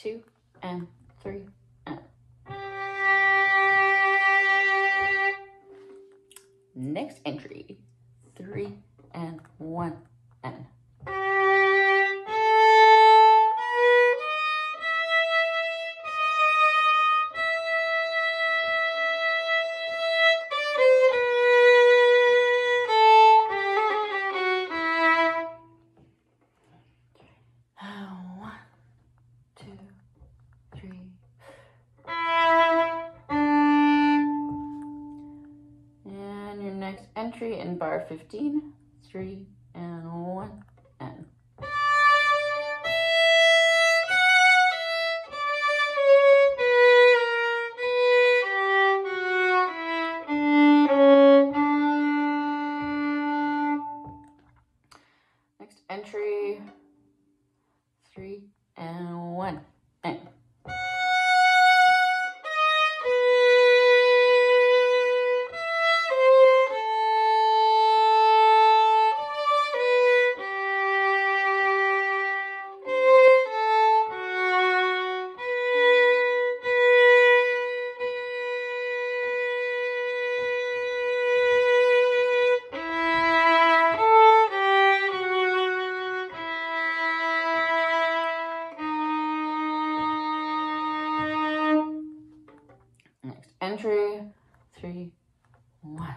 two, and three, and. Next entry, three, and one, entry in bar 15, three, and one, and. Next entry, three, and one, and. Entry, three, one.